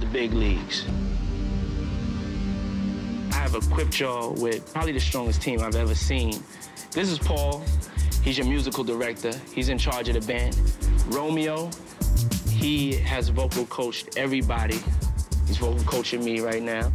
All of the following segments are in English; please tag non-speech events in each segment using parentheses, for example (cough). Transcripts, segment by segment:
the big leagues. I have equipped y'all with probably the strongest team I've ever seen. This is Paul. He's your musical director. He's in charge of the band. Romeo, he has vocal coached everybody. He's vocal coaching me right now.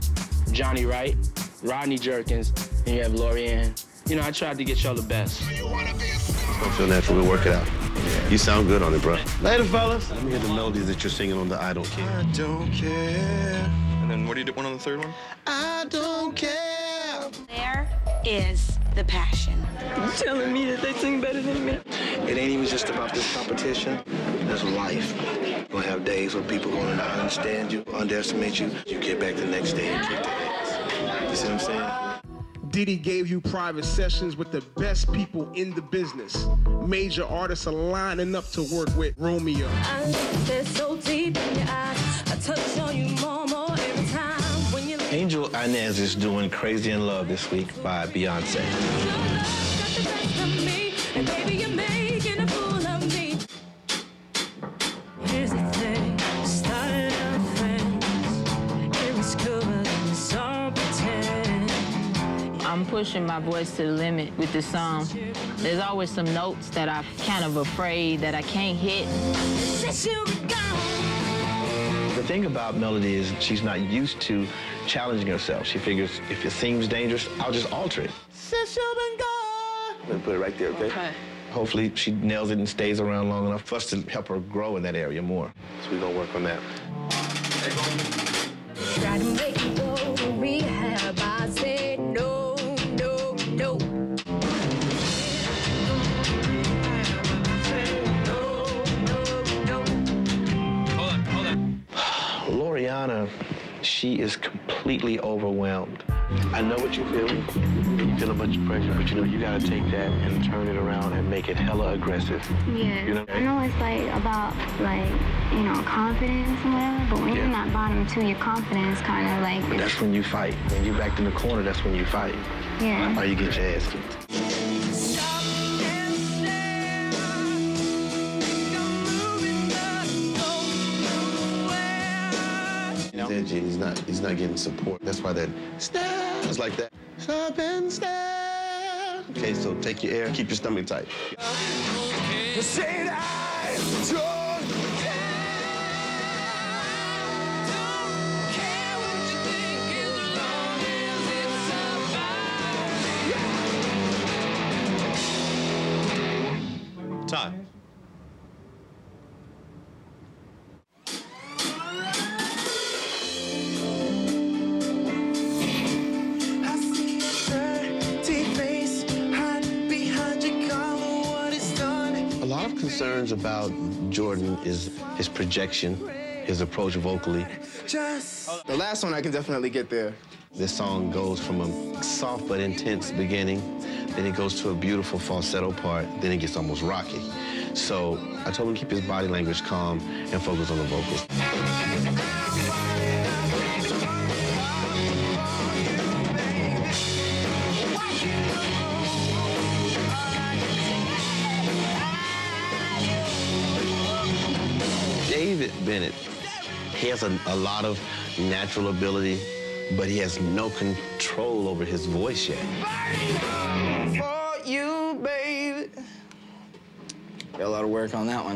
Johnny Wright, Rodney Jerkins, and you have Laurieann. You know, I tried to get y'all the best. Don't feel natural. We'll work it out. You sound good on it, bro. Later, fellas. Let me hear the melodies that you're singing on the I Don't Care. I don't care. And then what do you do one on the third one? I don't care. There is the passion. You telling me that they sing better than me. It ain't even just about this competition. There's life. You're gonna have days where people gonna not understand you, underestimate you. You get back the next day and kick their ass. You see what I'm saying? Diddy gave you private sessions with the best people in the business. Major artists are lining up to work with Romeo. I look so deep in your eyes. I touch on you more, more every time when you. Angel Inez is doing Crazy in Love this week by Beyonce. Pushing my voice to the limit with this song. There's always some notes that I'm kind of afraid that I can't hit. Since you were gone. The thing about Melody is she's not used to challenging herself. She figures if it seems dangerous, I'll just alter it. Since you've been. Let me put it right there, okay? Okay. Hopefully she nails it and stays around long enough for us to help her grow in that area more. So we're gonna work on that. No, no. (sighs) Loriana, she is completely overwhelmed. I know what you're feeling. You feel a bunch of pressure, but you know you gotta take that and turn it around and make it hella aggressive. Yeah. You know? I know it's like about like, you know, confidence and whatever, but when Yeah. you're not bottom two, your confidence kind of like, But that's when you fight. When you're backed in the corner, that's when you fight. yeah. Or you get your ass kicked. He's edgy he's not, he's not getting support. That's why that stands like that. Stop and stand. Okay, so take your air, keep your stomach tight. Say I Todd. Concerns about Jordan is his projection, his approach vocally. Just The last one I can definitely get there. This song goes from a soft but intense beginning, then it goes to a beautiful falsetto part, then it gets almost rocky. So I told him to keep his body language calm and focus on the vocals. David Bennett, he has a, a lot of natural ability, but he has no control over his voice yet. For you, baby. Got a lot of work on that one.